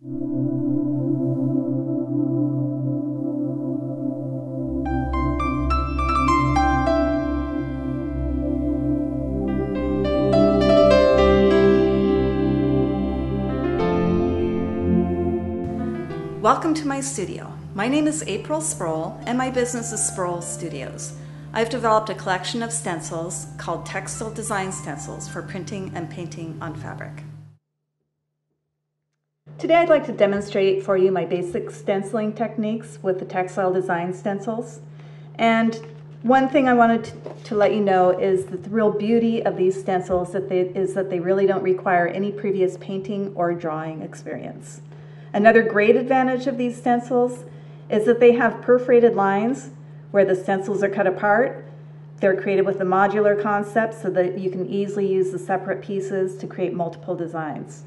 Welcome to my studio. My name is April Sproule, and my business is Sproule Studios. I've developed a collection of stencils called Textile Design Stencils for printing and painting on fabric. Today I'd like to demonstrate for you my basic stenciling techniques with the textile design stencils. And one thing I wanted to, to let you know is that the real beauty of these stencils that they, is that they really don't require any previous painting or drawing experience. Another great advantage of these stencils is that they have perforated lines where the stencils are cut apart. They're created with a modular concept so that you can easily use the separate pieces to create multiple designs.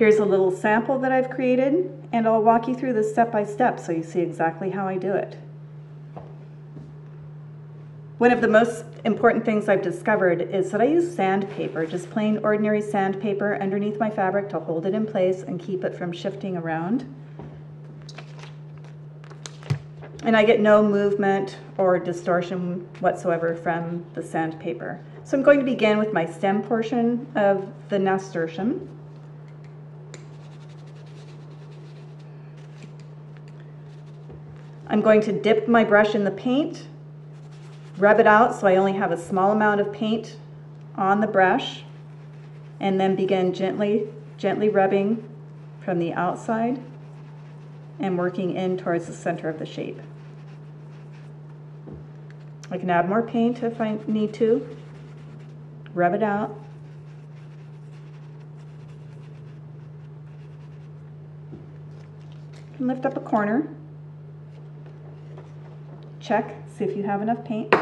Here's a little sample that I've created and I'll walk you through this step by step so you see exactly how I do it. One of the most important things I've discovered is that I use sandpaper, just plain ordinary sandpaper underneath my fabric to hold it in place and keep it from shifting around. And I get no movement or distortion whatsoever from the sandpaper. So I'm going to begin with my stem portion of the nasturtium. I'm going to dip my brush in the paint rub it out so I only have a small amount of paint on the brush and then begin gently, gently rubbing from the outside and working in towards the center of the shape. I can add more paint if I need to, rub it out. can lift up a corner, check, see if you have enough paint,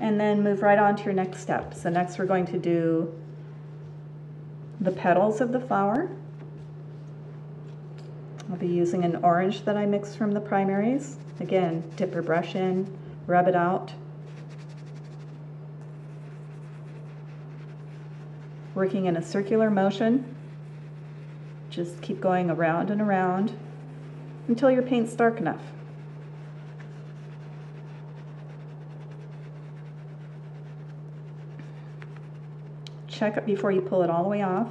and then move right on to your next step. So next we're going to do the petals of the flower. I'll be using an orange that I mixed from the primaries. Again, dip your brush in, rub it out. Working in a circular motion. Just keep going around and around until your paint's dark enough. Check it before you pull it all the way off.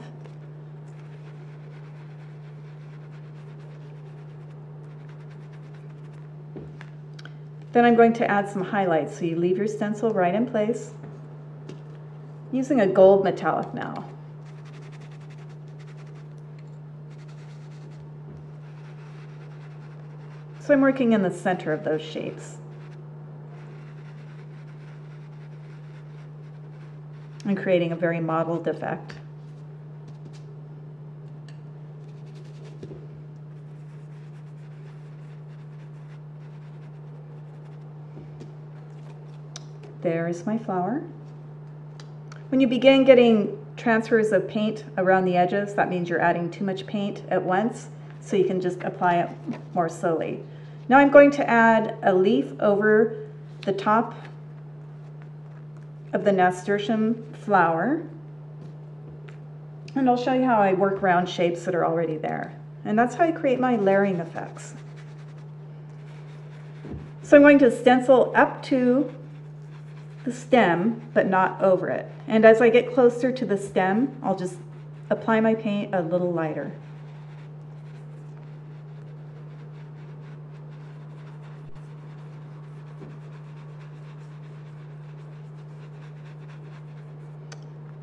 Then I'm going to add some highlights. So you leave your stencil right in place using a gold metallic now. So I'm working in the center of those shapes. And creating a very mottled effect. There is my flower. When you begin getting transfers of paint around the edges, that means you're adding too much paint at once, so you can just apply it more slowly. Now I'm going to add a leaf over the top of the nasturtium flower. And I'll show you how I work round shapes that are already there. And that's how I create my layering effects. So I'm going to stencil up to the stem, but not over it. And as I get closer to the stem, I'll just apply my paint a little lighter.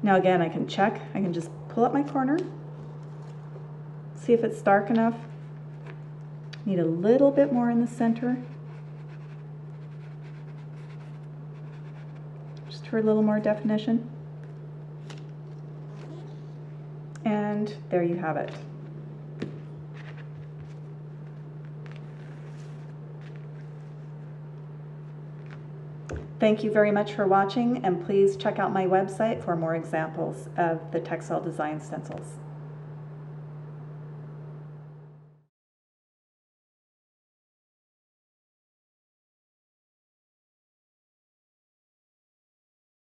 Now again, I can check. I can just pull up my corner, see if it's dark enough. Need a little bit more in the center. Just for a little more definition. And there you have it. Thank you very much for watching and please check out my website for more examples of the textile design stencils.